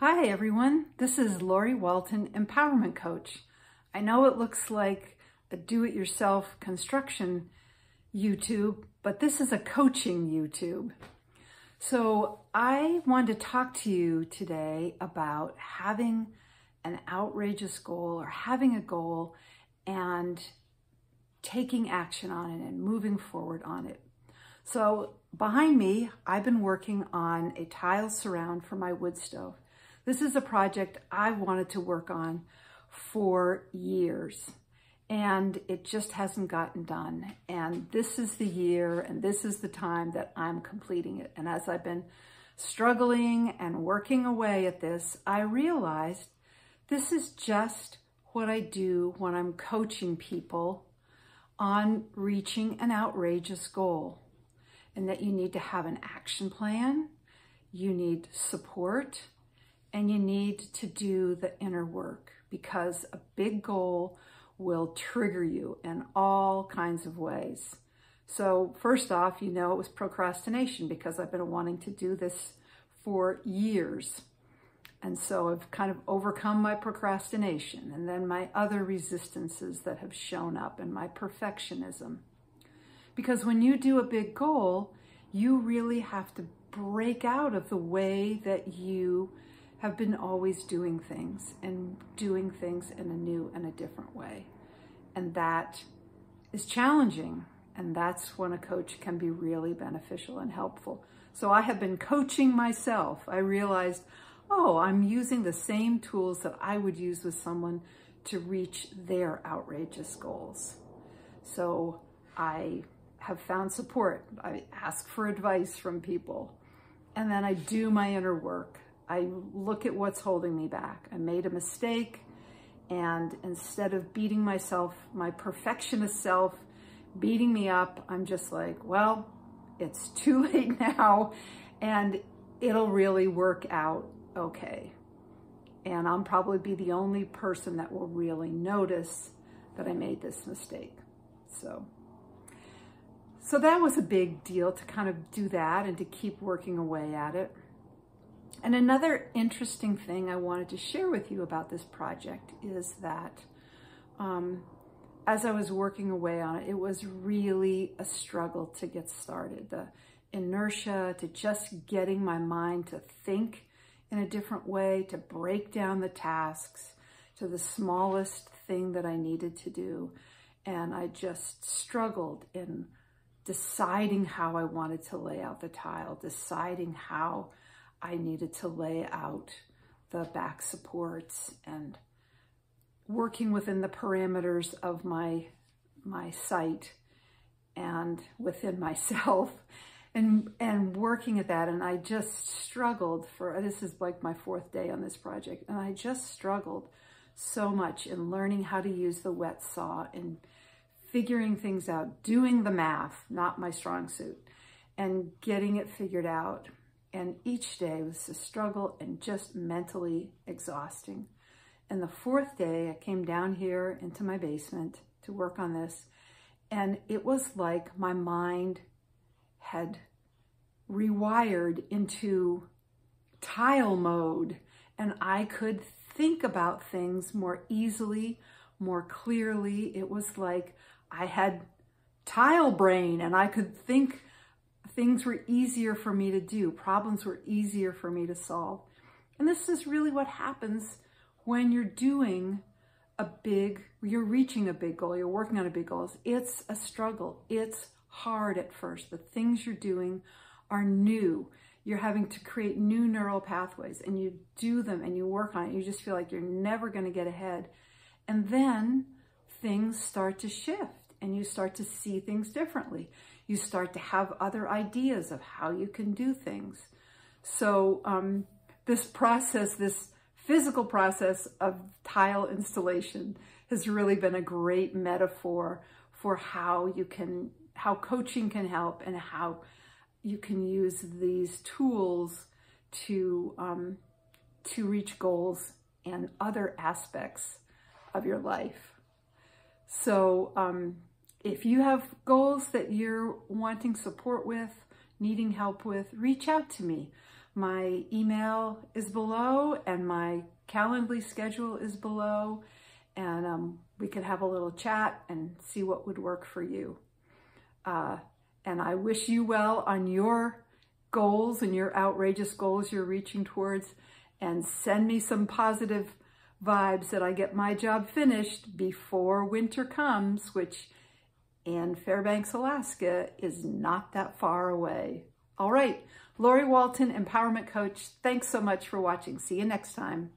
Hi everyone, this is Laurie Walton, Empowerment Coach. I know it looks like a do-it-yourself construction YouTube, but this is a coaching YouTube. So I wanted to talk to you today about having an outrageous goal or having a goal and taking action on it and moving forward on it. So behind me, I've been working on a tile surround for my wood stove. This is a project I wanted to work on for years and it just hasn't gotten done. And this is the year and this is the time that I'm completing it. And as I've been struggling and working away at this, I realized this is just what I do when I'm coaching people on reaching an outrageous goal and that you need to have an action plan, you need support, and you need to do the inner work because a big goal will trigger you in all kinds of ways. So first off, you know it was procrastination because I've been wanting to do this for years. And so I've kind of overcome my procrastination and then my other resistances that have shown up and my perfectionism. Because when you do a big goal, you really have to break out of the way that you have been always doing things and doing things in a new and a different way. And that is challenging. And that's when a coach can be really beneficial and helpful. So I have been coaching myself. I realized, oh, I'm using the same tools that I would use with someone to reach their outrageous goals. So I have found support. I ask for advice from people. And then I do my inner work. I look at what's holding me back. I made a mistake and instead of beating myself, my perfectionist self, beating me up, I'm just like, well, it's too late now and it'll really work out okay. And I'll probably be the only person that will really notice that I made this mistake. So, so that was a big deal to kind of do that and to keep working away at it. And another interesting thing I wanted to share with you about this project is that um, as I was working away on it, it was really a struggle to get started. The inertia to just getting my mind to think in a different way, to break down the tasks to the smallest thing that I needed to do. And I just struggled in deciding how I wanted to lay out the tile, deciding how I needed to lay out the back supports and working within the parameters of my my site and within myself and and working at that. And I just struggled for this is like my fourth day on this project and I just struggled so much in learning how to use the wet saw and figuring things out doing the math not my strong suit and getting it figured out and each day was a struggle and just mentally exhausting. And the fourth day, I came down here into my basement to work on this. And it was like my mind had rewired into tile mode and I could think about things more easily, more clearly. It was like I had tile brain and I could think things were easier for me to do. Problems were easier for me to solve. And this is really what happens when you're doing a big, you're reaching a big goal, you're working on a big goal. It's a struggle. It's hard at first. The things you're doing are new. You're having to create new neural pathways and you do them and you work on it. You just feel like you're never going to get ahead. And then things start to shift and you start to see things differently you start to have other ideas of how you can do things. So um, this process, this physical process of tile installation has really been a great metaphor for how you can, how coaching can help and how you can use these tools to, um, to reach goals and other aspects of your life. So um, if you have goals that you're wanting support with, needing help with, reach out to me. My email is below and my Calendly schedule is below and um, we could have a little chat and see what would work for you. Uh, and I wish you well on your goals and your outrageous goals you're reaching towards and send me some positive vibes that I get my job finished before winter comes, which in Fairbanks, Alaska is not that far away. All right, Laurie Walton, Empowerment Coach, thanks so much for watching. See you next time.